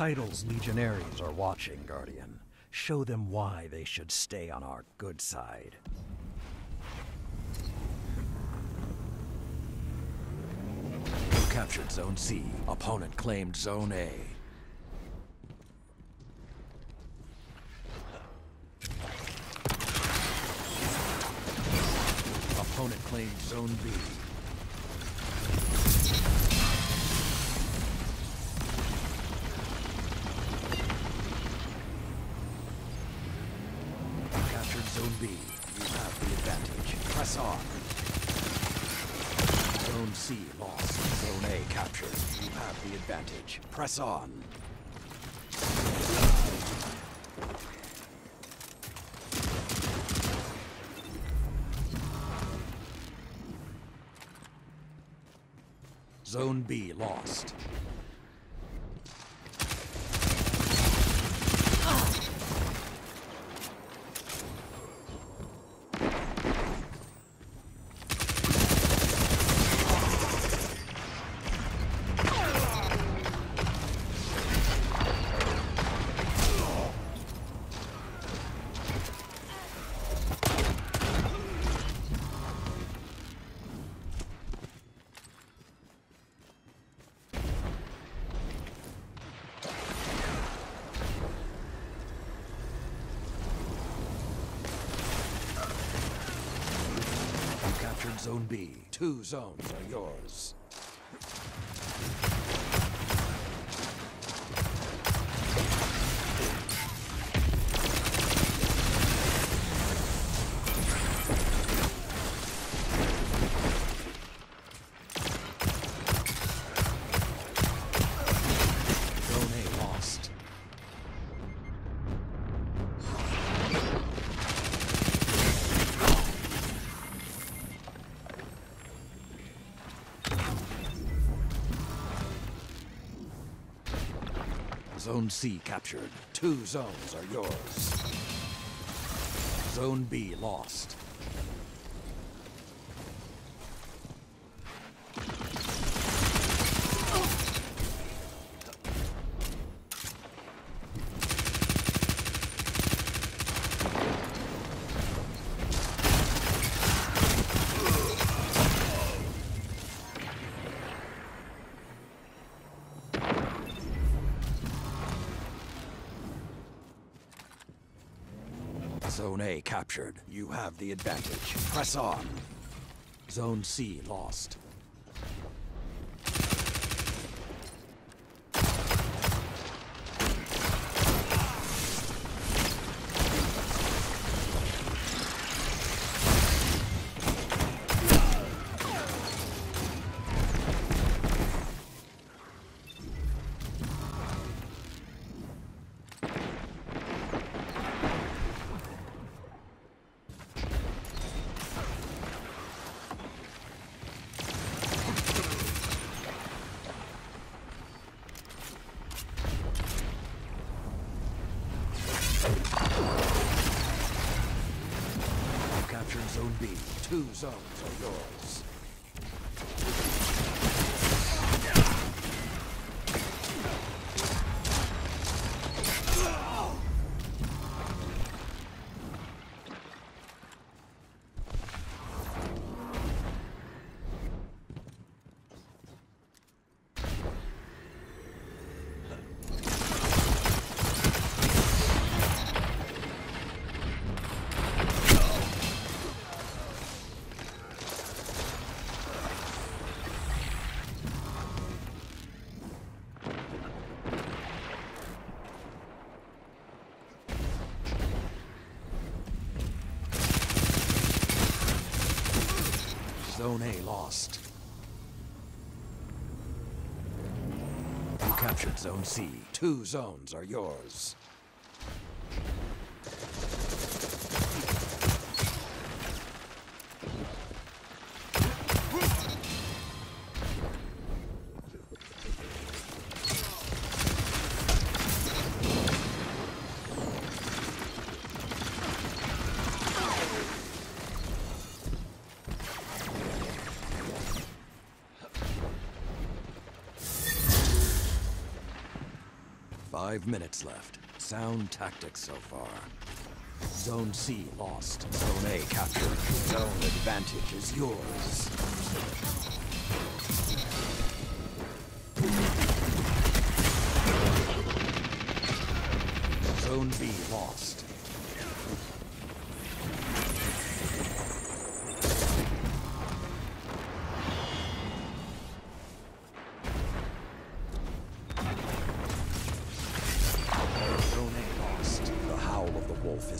Caiatl's legionaries are watching, Guardian. Show them why they should stay on our good side. You captured Zone C. Opponent claimed Zone A. Opponent claimed Zone B. Zone B. You have the advantage. Press on. Zone C lost. Zone A captured. You have the advantage. Press on. Zone B lost. You captured Zone B. Two zones are yours. Zone C captured. Two zones are yours. Zone B lost. Zone A captured. You have the advantage. Press on. Zone C lost. B. Two zones are yours. Zone A lost. You captured Zone C. Two zones are yours. Five minutes left. Sound tactics so far. Zone C lost. Zone A captured. Zone advantage is yours. Zone B lost.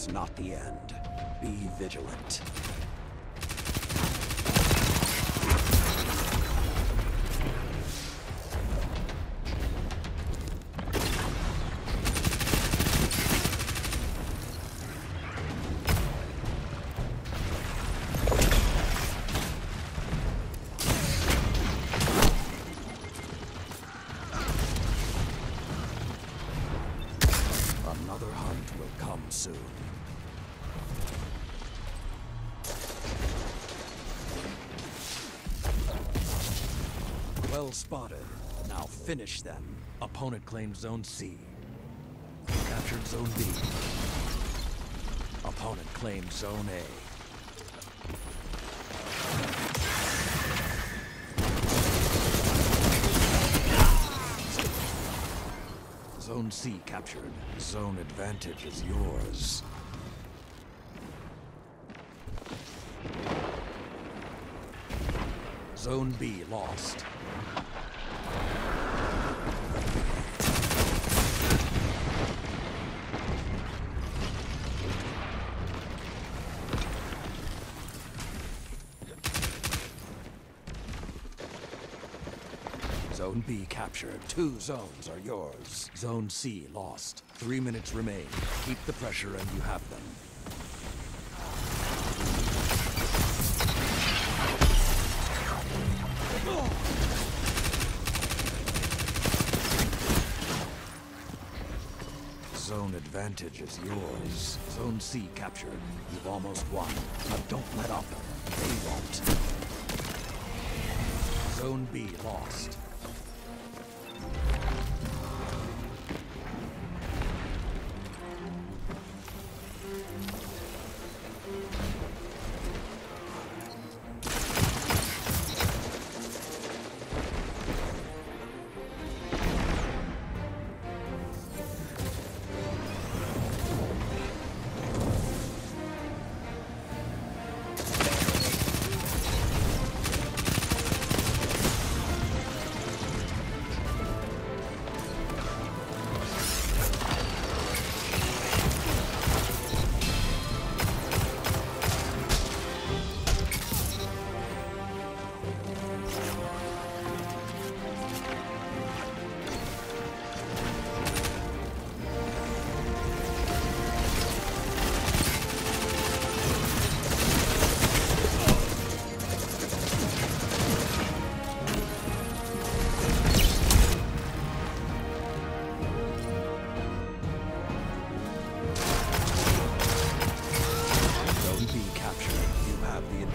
Is not the end. Be vigilant. Another hunt will come soon. Well spotted. Now finish them. Opponent claimed Zone C. Captured Zone B. Opponent claimed Zone A. Zone C captured. Zone advantage is yours. Zone B lost. Zone B captured. Two zones are yours. Zone C lost. Three minutes remain. Keep the pressure and you have them. Zone advantage is yours. Zone C captured. You've almost won. But don't let up. They won't. Zone B lost.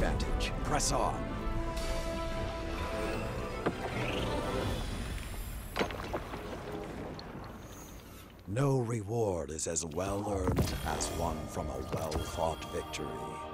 Advantage. Press on. No reward is as well earned as one from a well fought victory.